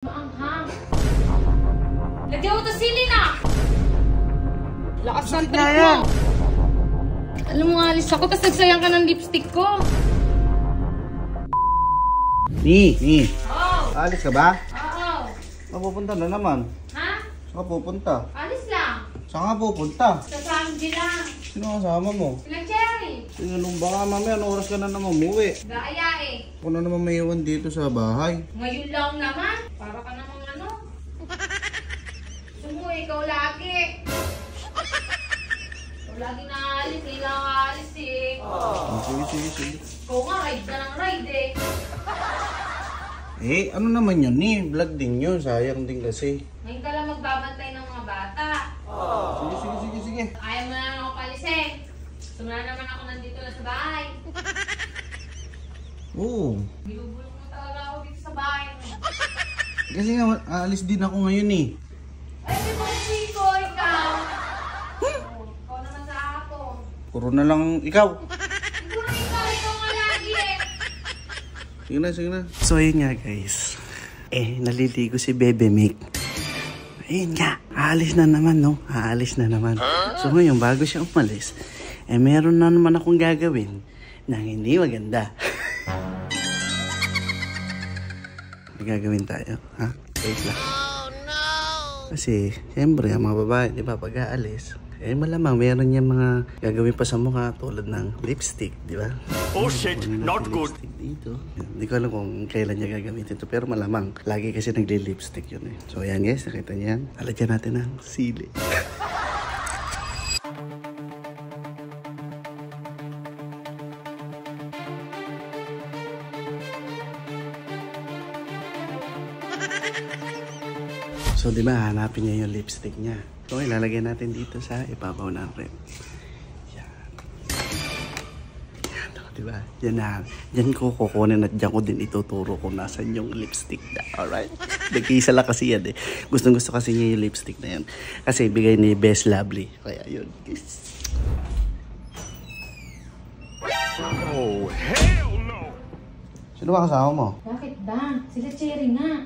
Maanghang. Lagyan mo to sili na! Lakas ng trip mo! Alam mo, alis ako, tapos nagsayang ka ng lipstick ko. Ni, ni. Oh! Alis ka ba? Oo! Mapupunta na naman. Ha? Saan ka pupunta? Alis lang. Saan ka pupunta? Sa Sanji lang. Sino kasama mo? Sila Sige, nung baka mamaya, anong oras ka na naman umuwi? Gaya eh. Ako na naman may iwan dito sa bahay. Ngayon lang naman. Para ka namang ano. Sumo, ikaw lagi. Ikaw lagi na alis. Kailangan ka alis eh. Oh, sige, sige, sige. Ikaw nga, ride ka ng ride eh. Eh, ano naman yun ni? Vlog din yun. Sayang din kasi. Ngayon ka lang magbabantay ng mga bata. Sige, sige, sige, sige. Ayaw mo na lang ako palisin. Na naman ako nandito na sa bahay. Oo. Binubulong mo talaga ako dito sa bahay. Kasi nga, aalis din ako ngayon eh. Ay, di ba ikaw? Oh, ikaw naman sa hapon. Puro na lang ikaw. Ikaw na ikaw, ikaw nga lagi eh. Sige na, sige na. So, ayun nga guys. Eh, naliligo si Bebe Mick. Ayun nga, aalis na naman, no? Aalis na naman. So ngayon, bago siya umalis, eh meron na naman akong gagawin na hindi maganda. Gagawin tayo, ha? Wait lang. Kasi, siyempre, ang mga babae, di ba, pag aalis, eh malamang meron niya mga gagawin pa sa mukha tulad ng lipstick, di ba? Oh shit, not good. Dito. Hindi ko alam kung kailan niya gagamitin ito. Pero malamang, lagi kasi nagli-lipstick yun eh. So ayan guys, nakita niyo yan. Alagyan natin ng sili. So, di ba, hanapin niya yung lipstick niya. So, ilalagay natin dito sa ibabaw ng rep. Yan. Yan, o, di ba? Yan na. Yan ko kukunin at dyan ko din ituturo kung nasan yung lipstick na. Alright? Nagkiisa lang kasi yan eh. Gustong gusto kasi niya yung lipstick na yan. Kasi bigay ni Best Lovely. Kaya yun. guys. Oh, hell no! Sino ba kasama mo? Bakit ba? Sila Cherry nga.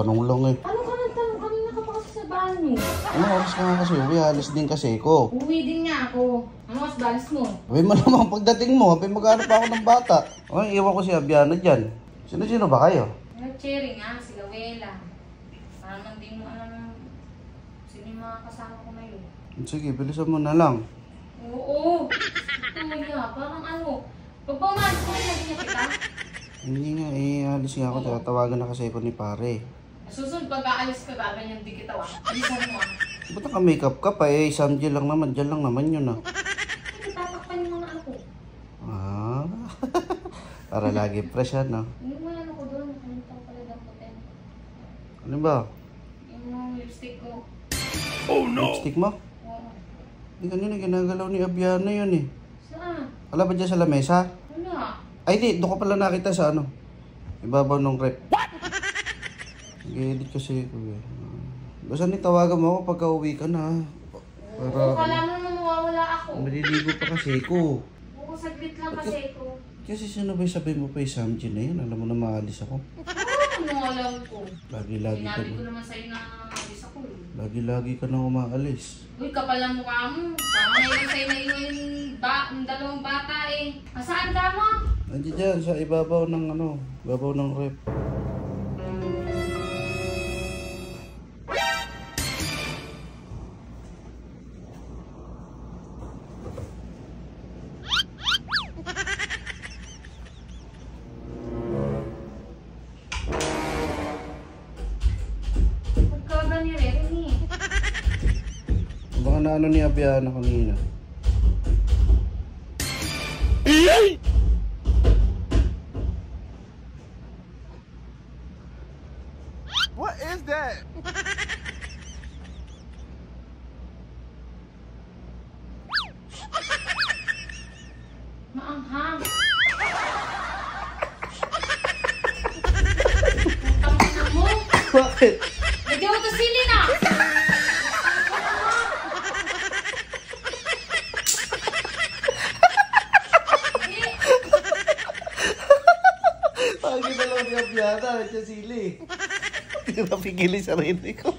Tanong lang eh. Ano ka nang tanong? Kanina ka pa kasi sa bahay mo. Ano oras ka nga kasi uwi? Alis din kasi ko. Uwi din nga ako. Ano mas balis mo? Sabi mo naman pagdating mo, sabi maghanap pa ako ng bata. Ay, iwan ko si Abiana dyan. Sino-sino ba kayo? Sila Cherry nga, sila Wela. Parang hindi mo alam sino yung mga kasama ko ngayon. Sige, bilisan mo na lang. Oo. Kuya, parang ano. Pag pumalis ko, sabi niya kita. Hindi nga, eh, alis nga ako. Tatawagan na kasi ako ni pare. Susunod, pag aalis ka, gaganyan di kita, ah. Alisan mo, ah. Ba't naka-makeup ka pa eh? Isang gel lang naman, gel lang naman yun ah. Hindi tatakpan yung mga ano ko. Ah, para lagi fresh yan ah. Yung mga ano ko doon, ano tawag pala ng putin. Ano ba? Yung mga lipstick ko. Oh no! Lipstick mo? Oo. Hindi kanina ginagalaw ni Abiana yun eh. Saan? Wala ba dyan sa lamesa? Wala. Ay di, doon ko pala nakita sa ano. Ibabaw ng rep. Nag-edit kasi ko eh. Basta ni tawagan mo ako pagka uwi ka na. Oo, Para kala mo naman mawawala ako. maliligo pa kasi ko. Oo, saglit lang kasi ko. Kasi sino ba sabi mo pa yung Samji na yun? Alam mo na maalis ako. Oo, ano alam ko. Lagi-lagi ka Sinabi ko na. naman sa'yo na alis ako. Lagi-lagi ka na umaalis. Uy, kapal ang mukha mo. Parang ngayon sa'yo na yung, ba, yung dalawang bata eh. Nasaan ka mo? Nandiyan dyan sa ibabaw ng ano, ibabaw ng rep. Baka na ano ni Abiana kanina. What is that? Maanghang. Bakit? Lagyan mo to sili na. Na Abiana. sa sili. Hindi ko napigilin sa sarili ko.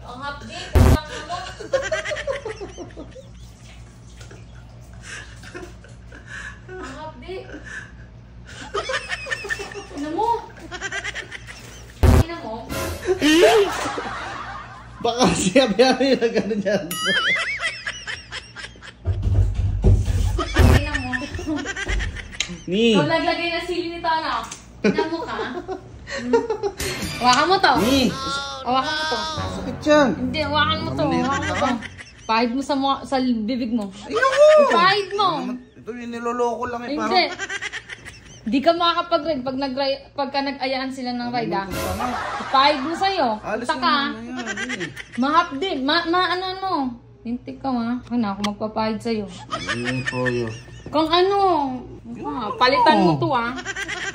Ang hapdi, utang mo. Ang hapdi. Ano mo? Ano mo? Baka siya biyahe na gano'n yan. Ni! Ikaw naglagay na sili nito, ano? Mo ka. Hmm. Hawakan mo to. Ni! Hawakan mo to. Sakit yan! Hindi, hawakan mo to. Hawakan mo to. Pahid mo sa, mukha- sa bibig mo. Ayoko! Pahid mo. Ito yung niloloko lang eh. Hindi. Di ka makakapag-ride pag nag pagka nag-ayaan sila ng ride ah. Pahid mo sa'yo. Alis Punta na yan. eh. Mahap din. Ma, ma ano ano. Hinti ka ma. Ano ako magpapahid sa'yo. Ayun po yun. Kung ano. Ah, palitan mo to ah.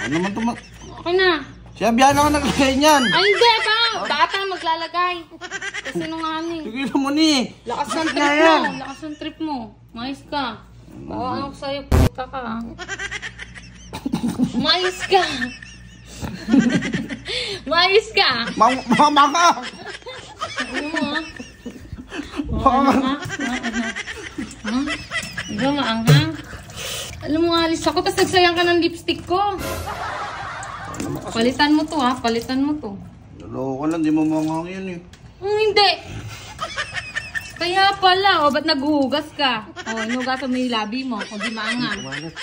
Ano naman ito? ma- Okay na. Siya biyahe na ka naglagay niyan. Ay hindi ba? Bata maglalagay. Kasi nung ano eh. Tigilan mo ni! Lakas ng trip mo. Lakas ng trip mo. Mais ka. Bawa ako sa'yo. Puta ka. ah. Mais ka. Mais ka. Mama ka! Ano mo ah? Mama? Ha? Ikaw maanghang? Alam mo, alis ako, tapos nagsayang ka ng lipstick ko. Palitan mo to ha, palitan mo to. Naloko ka lang, di mo manghang yan eh. Hmm, hindi. Kaya pala, o ba't naghuhugas ka? O, inugasan mo yung labi mo, o di. Kumalat.